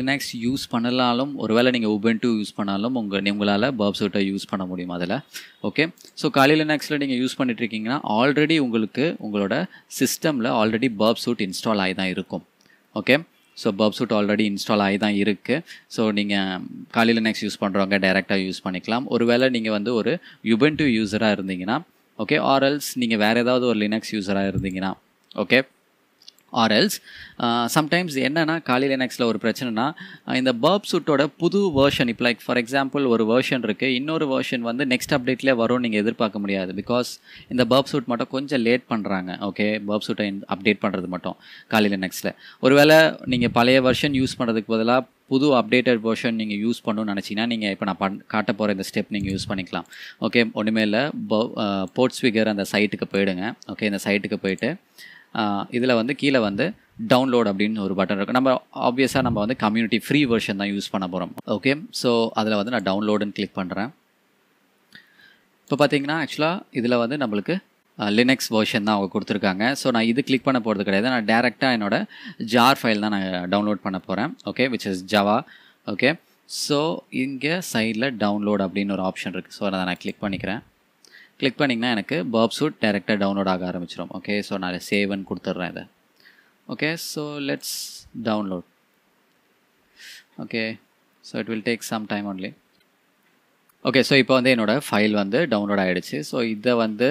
Linux use பண்ணலாலும் ஒருவேளை நீங்கள் உபென்ட்டு use பண்ணாலும் உங்கள் உங்களால் பர்ப் சூட்டை யூஸ் பண்ண முடியும் அதில். ஓகே ஸோ காலி லினக்ஸில் நீங்கள் யூஸ் பண்ணிட்டுருக்கீங்கன்னா ஆல்ரெடி உங்களுக்கு உங்களோட சிஸ்டமில் ஆல்ரெடி பர்ப் சூட் இன்ஸ்டால் ஆகி தான் இருக்கும். Okay so Burp suite already install ஆகி தான் இருக்குது ஸோ நீங்கள் காலி லினக்ஸ் யூஸ் பண்ணுறவங்க டைரெக்டாக யூஸ் பண்ணிக்கலாம். ஒருவேளை நீங்கள் வந்து ஒரு யுபென்ட்டு யூஸராக இருந்தீங்கன்னா ஓகே ஆர்எல்ஸ் நீங்கள் வேறு ஏதாவது ஒரு லினக்ஸ் யூஸராக இருந்தீங்கன்னா ஓகே ஆர்எல்ஸ் சம்டைம்ஸ் uh, என்னென்னா காலையில் நெக்ஸ்ட்டில் ஒரு பிரச்சனைனா uh, இந்த பர்ப் சூட்டோட புது வேர்ஷன் இப்போ லைக் ஃபார் எக்ஸாம்பிள் ஒரு வேர்ஷன் இருக்குது இன்னொரு வேர்ஷன் வந்து நெக்ஸ்ட் அப்டேட்லேயே வரும் நீங்கள் எதிர்பார்க்க முடியாது. பிகாஸ் இந்த பர்ப் சூட் மட்டும் கொஞ்சம் லேட் பண்ணுறாங்க ஓகே பர்ப் சூட்டை அப்டேட் பண்ணுறது மட்டும் காலையில் நெக்ஸ்ட்டில் ஒருவேளை நீங்கள் பழைய வெர்ஷன் யூஸ் பண்ணுறதுக்கு பதிலாக புது அப்டேட்டட் வெர்ஷன் நீங்கள் யூஸ் பண்ணணும்னு நினச்சிங்கன்னா நீங்கள் இப்போ நான் பண் காட்ட போகிற இந்த ஸ்டெப் நீங்கள் யூஸ் பண்ணிக்கலாம். ஓகே ஒன்றுமே இல்லை போர்ட்ஸ் ஃபிகர் அந்த சைட்டுக்கு போயிடுங்க ஓகே இந்த சைட்டுக்கு போயிட்டு இதில் வந்து கீழே வந்து டவுன்லோட் அப்படின்னு ஒரு பட்டன் இருக்குது நம்ம ஆப்வியஸாக நம்ம வந்து கம்யூனிட்டி ஃப்ரீ வெர்ஷன் தான் யூஸ் பண்ண போகிறோம் ஓகே ஸோ அதில் வந்து நான் டவுன்லோடுன்னு கிளிக் பண்ணுறேன் இப்போ பார்த்தீங்கன்னா ஆக்சுவலாக இதில் வந்து நம்மளுக்கு லினக்ஸ் வெர்ஷன் தான் அவங்க கொடுத்துருக்காங்க. ஸோ நான் இது கிளிக் பண்ண போகிறது கிடையாது. நான் டேரெக்டாக என்னோட ஜார் ஃபைல் தான் நான் டவுன்லோட் பண்ண போகிறேன் okay which is Java okay so இங்கே சைடில் டவுன்லோட் அப்படின்னு ஒரு ஆப்ஷன் இருக்குது ஸோ அதை நான் கிளிக் பண்ணிக்கிறேன். கிளிக் பண்ணிங்கன்னா எனக்கு பர்ப் சூட் டேரெக்டாக டவுன்லோட் ஆக ஆரம்பிச்சிடும் ஓகே ஸோ நான் சேவன் கொடுத்துட்றேன் இதை. Okay so let's download okay so it will take some time only okay so இப்போ வந்து என்னோடய ஃபைல் வந்து டவுன்லோட் ஆகிடுச்சு ஸோ இதை வந்து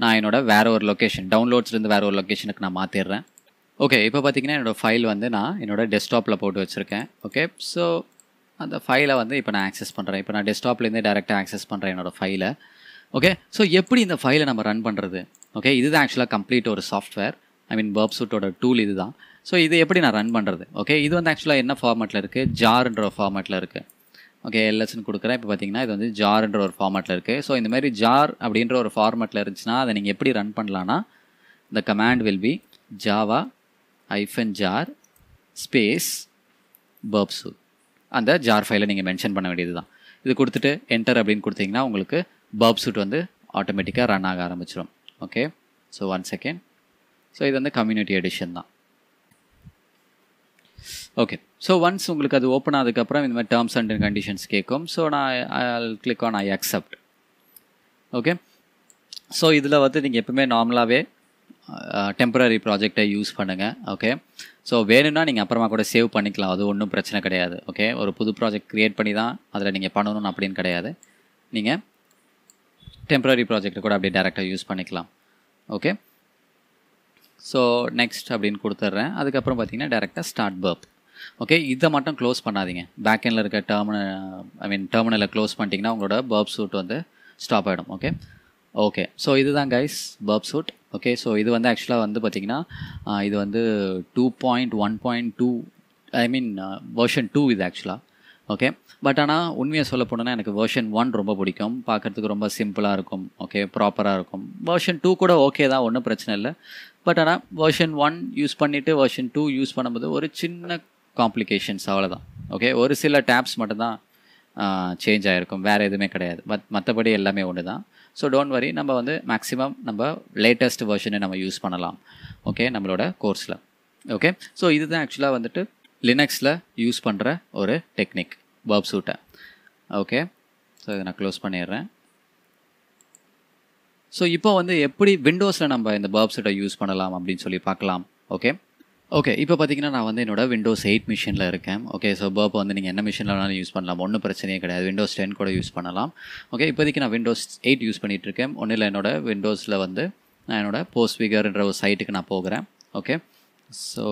நான் என்னோட வேறு ஒரு லொக்கேஷன் டவுன்லோட்ஸ்லேருந்து வேறு ஒரு லொக்கேஷனுக்கு நான் மாற்றிடுறேன் ஓகே இப்போ பார்த்தீங்கன்னா என்னோடய ஃபைல் வந்து நான் என்னோடய டெஸ்க்டாப்பில் போட்டு வச்சுருக்கேன். ஓகே ஸோ அந்த ஃபைலை வந்து இப்போ நான் ஆக்சஸ் பண்ணுறேன் இப்போ நான் டெஸ்க்டாப்லேருந்து டேரெக்டாக ஆக்சஸ் பண்ணுறேன் என்னோடய ஃபைலை ஓகே ஸோ எப்படி இந்த ஃபைலை நம்ம ரன் பண்ணுறது ஓகே இதுதான் ஆக்சுவலாக கம்ப்ளீட் ஒரு சாஃப்ட்வேர் ஐ மீன் பர்ப் சூட்டோட டூல் இது தான் ஸோ இது எப்படி நான் ரன் பண்ணுறது ஓகே இது வந்து ஆக்சுவலாக என்ன ஃபார்மேட்டில் இருக்குது ஜார்ன்ற ஃபார்மேட்டில் இருக்குது ஓகே எல்எஸ்ன்னு கொடுக்குறேன். இப்போ பார்த்தீங்கன்னா இது வந்து ஜார்ன்ற ஒரு ஃபார்மேட்டில் இருக்குது ஸோ இந்த மாதிரி ஜார் அப்படின்ற ஒரு ஃபார்மேட்டில் இருந்துச்சுன்னா அதை நீங்கள் எப்படி ரன் பண்ணலான்னா the command will be Java hyphen jar space burps அந்த ஜார் ஃபைலை நீங்கள் மென்ஷன் பண்ண வேண்டியது தான் இது கொடுத்துட்டு என்டர் அப்படின்னு கொடுத்தீங்கன்னா உங்களுக்கு பர்ப் சூட் வந்து ஆட்டோமேட்டிக்காக ரன் ஆக ஆரம்பிச்சிடும் okay so one second so இது வந்து கம்யூனிட்டி எடிஷன் தான். ஓகே ஸோ ஒன்ஸ் உங்களுக்கு அது ஓப்பன் ஆனதுக்கப்புறம் இந்த மாதிரி டேர்ம்ஸ் அண்ட் கண்டிஷன்ஸ் கேட்கும். ஸோ நான் I click on I accept okay so இதில் வந்து நீங்கள் எப்பவுமே நார்மலாகவே டெம்பரரி ப்ராஜெக்டை யூஸ் பண்ணுங்கள் ஓகே ஸோ வேணும்னா நீங்கள் அப்புறமா கூட சேவ் பண்ணிக்கலாம். அது ஒன்றும் பிரச்சனை கிடையாது. ஓகே ஒரு புது ப்ராஜெக்ட் க்ரியேட் பண்ணி தான் அதில் நீங்கள் பண்ணணும் அப்படின்னு கிடையாது. நீங்கள் டெம்பரரி ப்ராஜெக்ட்டை கூட அப்படியே டேரெக்டாக யூஸ் பண்ணிக்கலாம். ஓகே ஸோ நெக்ஸ்ட் அப்படின்னு கொடுத்துட்றேன். அதுக்கப்புறம் பார்த்தீங்கன்னா டேரெக்டாக ஸ்டார்ட் பர்ப் ஓகே இதை மட்டும் க்ளோஸ் பண்ணாதீங்க. பேக்கெண்டில் இருக்க டெர்மினல் ஐ மீன் டெர்மினலை க்ளோஸ் பண்ணிட்டீங்கன்னா உங்களோட பர்ப் சூட் வந்து ஸ்டாப் ஆகிடும் ஓகே ஓகே ஸோ இதுதான் guys Burp suite okay so இது வந்து ஆக்சுவலாக வந்து பார்த்திங்கன்னா இது வந்து two point one point two I mean version two இது ஆக்சுவலாக ஓகே பட் ஆனால் உண்மையை சொல்ல போனோன்னா எனக்கு வேர்ஷன் ஒன் ரொம்ப பிடிக்கும். பார்க்குறதுக்கு ரொம்ப சிம்பிளாக இருக்கும். ஓகே ப்ராப்பராக இருக்கும். வேர்ஷன் டூ கூட ஓகே தான் ஒன்றும் பிரச்சனை இல்லை. பட் ஆனால் வேர்ஷன் ஒன் யூஸ் பண்ணிவிட்டு வேர்ஷன் டூ யூஸ் பண்ணும்போது ஒரு சின்ன காம்ப்ளிகேஷன்ஸ் அவ்வளோதான் ஓகே ஒரு சில டேப்ஸ் மட்டும்தான் சேஞ்ச் ஆகிருக்கும் வேறு எதுவுமே கிடையாது. பட் மற்றபடி எல்லாமே ஒன்று தான் ஸோ டோன்ட் வரி நம்ம வந்து மேக்ஸிமம் நம்ம லேட்டஸ்ட் வெர்ஷனை நம்ம யூஸ் பண்ணலாம். ஓகே நம்மளோட கோர்ஸில் ஓகே ஸோ இதுதான் ஆக்சுவலாக வந்துட்டு லினக்ஸில் யூஸ் பண்ணுற ஒரு டெக்னிக் பர்ப் சூட்டை ஓகே ஸோ இதை நான் க்ளோஸ் பண்ணிடுறேன். ஸோ இப்போ வந்து எப்படி விண்டோஸில் நம்ம இந்த பர்ப் சூட்டை யூஸ் பண்ணலாம் அப்படின்னு சொல்லி பார்க்கலாம். ஓகே ஓகே இப்போ பார்த்தீங்கன்னா நான் வந்து என்னோட விண்டோஸ் எயிட் மிஷினில் இருக்கேன். ஓகே ஸோ பர்ப் வந்து நீங்கள் என்ன மிஷினில் வேணாலும் யூஸ் பண்ணலாம். ஒன்றும் பிரச்சனையே கிடையாது. விண்டோஸ் டென் கூட யூஸ் பண்ணலாம். ஓகே இப்போதைக்கு நான் விண்டோஸ் எயிட் யூஸ் பண்ணிகிட்டு இருக்கேன். ஒன்றும் இல்லை என்னோட விண்டோஸில் வந்து நான் என்னோடய போஸ்ட் ஃபிகர்ன்ற ஒரு சைட்டுக்கு நான் போகிறேன். ஓகே ஸோ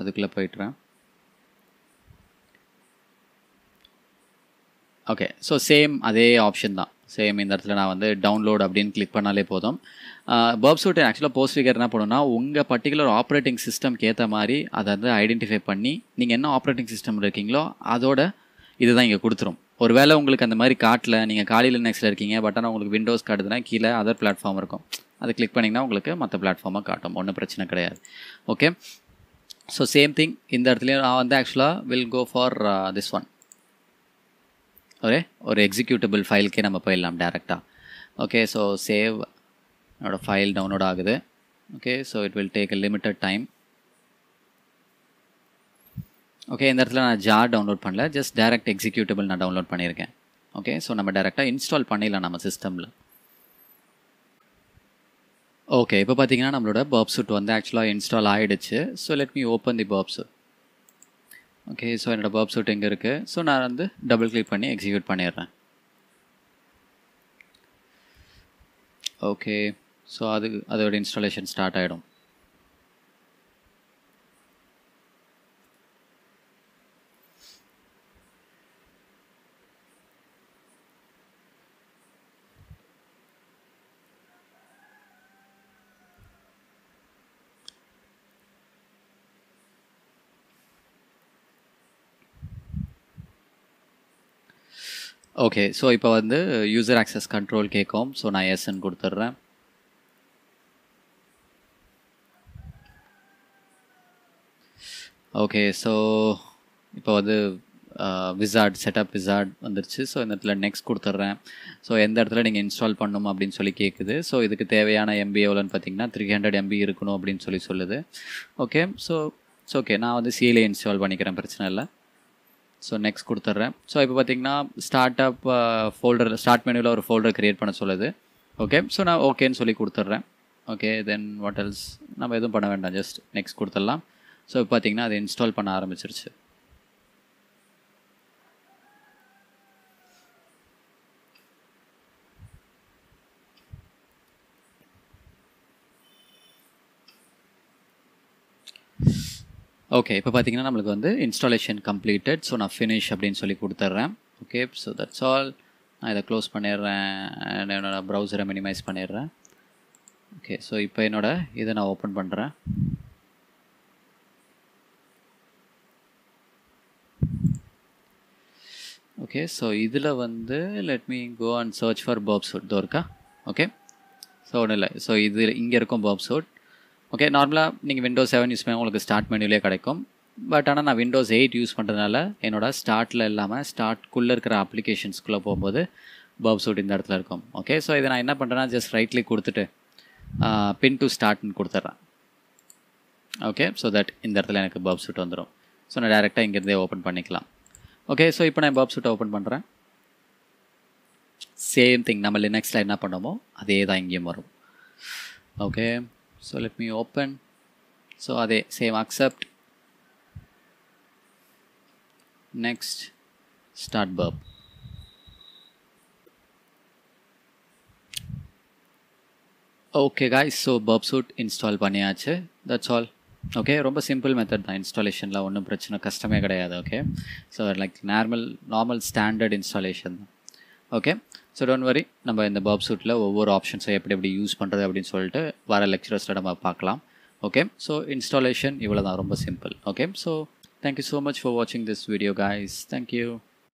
அதுக்குள்ளே போயிட்டுறேன். ஓகே ஸோ சேம் அதே ஆப்ஷன் தான். சேம் இந்த இடத்துல நான் வந்து டவுன்லோட் அப்படின்னு கிளிக் பண்ணாலே போதும். பர்ப் சூட் ஆக்சுவலாக போஸ்ட் ஃபிகர் என்ன பண்ணுன்னா உங்கள் பர்டிகுலர் ஆப்ரேட்டிங் சிஸ்டம்க்கு ஏற்ற மாதிரி அதை வந்து ஐடென்டிஃபை பண்ணி நீங்கள் என்ன ஆப்ரேட்டிங் சிஸ்டம் இருக்கீங்களோ அதோட இதுதான் இங்கே கொடுத்துரும். ஒரு வேளை உங்களுக்கு அந்த மாதிரி காட்டில் நீங்கள் காலையில் நெக்ஸ்ட்டில் இருக்கீங்க பட் ஆனால் உங்களுக்கு விண்டோஸ் காட்டுதுன்னா கீழே அதர் பிளாட்ஃபார்ம் இருக்கும். அதை கிளிக் பண்ணிங்கன்னா உங்களுக்கு மற்ற பிளாட்ஃபார்மாக காட்டும். ஒன்றும் பிரச்சனை கிடையாது. ஓகே ஸோ சேம் திங் இந்த இடத்துலையும் நான் வந்து ஆக்சுவலாக will go for this one ஒரே ஒரு எக்ஸிக்யூட்டபிள் ஃபைலுக்கே நம்ம போயிடலாம் டேரெக்டாக ஓகே ஸோ சேவ் என்னோடய ஃபைல் டவுன்லோட் ஆகுது. Okay so it will take a limited time okay இந்த இடத்துல நான் ஜார் டவுன்லோட் பண்ணல. ஜஸ்ட் டைரக்ட் எக்ஸிக்யூட்டபிள் நான் டவுன்லோட் பண்ணியிருக்கேன். ஓகே ஸோ நம்ம டேரெக்டாக இன்ஸ்டால் பண்ணிடலாம் நம்ம சிஸ்டமில் ஓகே இப்போ பார்த்தீங்கன்னா நம்மளோட பாப் சூட் வந்து ஆக்சுவலாக இன்ஸ்டால் ஆகிடுச்சு so let me open the pop suit okay so என்னோடய பாப் சூட் எங்கே இருக்குது ஸோ நான் வந்து டபுள் கிளிக் பண்ணி எக்ஸிக்யூட் பண்ணிடுறேன். ஓகே ஸோ அது அதோட இன்ஸ்டாலேஷன் ஸ்டார்ட் ஆகிடும் ஓகே ஸோ இப்போ வந்து யூசர் ஆக்சஸ் கண்ட்ரோல் கேட்கும் ஸோ நான் எஸ்ன்னு கொடுத்துட்றேன். ஓகே ஸோ இப்போ வந்து விசார்ட் செட்டப் விசார்ட் வந்துருச்சு. ஸோ இந்த இடத்துல நெக்ஸ்ட் கொடுத்துட்றேன். ஸோ எந்த இடத்துல நீங்கள் இன்ஸ்டால் பண்ணணும் அப்படின்னு சொல்லி கேட்குது ஸோ இதுக்கு தேவையான எம்பி எவ்வளோன்னு பார்த்தீங்கன்னா த்ரீ ஹண்ட்ரட் எம்பி இருக்கணும் அப்படின்னு சொல்லி சொல்லுது. ஓகே ஸோ ஸோ ஓகே நான் வந்து சிஎல்ஏ இன்ஸ்டால் பண்ணிக்கிறேன். பிரச்சனை இல்லை. ஸோ நெக்ஸ்ட் கொடுத்துட்றேன். ஸோ இப்போ பார்த்தீங்கன்னா start up uh, folder start மெனுவில் ஒரு ஃபோல்டர் க்ரியேட் பண்ண சொல்லுது. ஓகே ஸோ நான் ஓகேன்னு சொல்லி கொடுத்துட்றேன். ஓகே தென் வாட் எல்ஸ் நம்ம எதுவும் பண்ண வேண்டாம். ஜஸ்ட் நெக்ஸ்ட் கொடுத்துடலாம். ஸோ இப்போ பார்த்தீங்கன்னா அது இன்ஸ்டால் பண்ண ஆரம்பிச்சிருச்சு. ஓகே இப்போ பார்த்தீங்கன்னா நம்மளுக்கு வந்து இன்ஸ்டாலேஷன் கம்ப்ளீட்டட் ஸோ நான் ஃபினிஷ் அப்படின்னு சொல்லி கொடுத்துட்றேன். ஓகே ஸோ தட்ஸ் ஆல் நான் இதை க்ளோஸ் பண்ணிடுறேன். என்னோடய ப்ரௌசரை மினிமைஸ் பண்ணிடுறேன். ஓகே ஸோ இப்போ என்னோடய இதை நான் ஓப்பன் பண்ணுறேன் ஓகே ஸோ இதில் வந்து let me go and search for pop suite தோ இருக்கா? ஓகே ஸோ ஒன்றும் இல்லை. ஸோ இது இங்கே இருக்கும் பாப் சூட் ஓகே நார்மலாக நீங்கள் விண்டோஸ் செவன் யூஸ் பண்ணி உங்களுக்கு ஸ்டார்ட் மெனுவிலே கிடைக்கும். பட் ஆனால் நான் விண்டோஸ் எயிட் யூஸ் பண்ணுறதுனால என்னோட ஸ்டார்ட்டில் இல்லாமல் ஸ்டார்ட்குள்ளே இருக்கிற அப்ளிகேஷன்ஸ்குள்ளே போகும்போது பர்ப் சூட் இந்த இடத்துல இருக்கும். ஓகே ஸோ இதை நான் என்ன பண்ணுறேன்னா ஜஸ்ட் ரைட்லி கொடுத்துட்டு பின் டு ஸ்டார்ட்னு கொடுத்துட்றேன். ஓகே ஸோ தட் இந்த இடத்துல எனக்கு பர்ப் சூட் வந்துடும் ஸோ நான் டேரெக்டாக இங்கேருந்தே ஓப்பன் பண்ணிக்கலாம். ஓகே ஸோ இப்போ நான் பர்ப் சூட்டை ஓப்பன் பண்ணுறேன் சேம் திங் நம்ம லினக்ஸில் என்ன பண்ணோமோ அதே தான் இங்கேயும் வரும். Okay so let me open so அதே same accept next start Burp okay guys so Burp suite install பண்ணியாச்சு தட்ஸ் ஆல் ஓகே ரொம்ப சிம்பிள் மெத்தட் தான் இன்ஸ்டாலேஷனில் ஒன்றும் பிரச்சனை கஷ்டமே கிடையாது okay so like normal normal standard installation தான் ஓகே ஸோ டோன்ட் வரி நம்ம இந்த பாப் சூட்டில் ஒவ்வொரு ஆப்ஷன்ஸை எப்படி எப்படி யூஸ் பண்ணுறது அப்படின்னு சொல்லிட்டு வர லெக்சரர்ஸில் நம்ம பார்க்கலாம். ஓகே ஸோ இன்ஸ்டாலேஷன் இவ்வளோ தான் ரொம்ப simple okay so thank you so much for வாட்சிங் this video guys thank you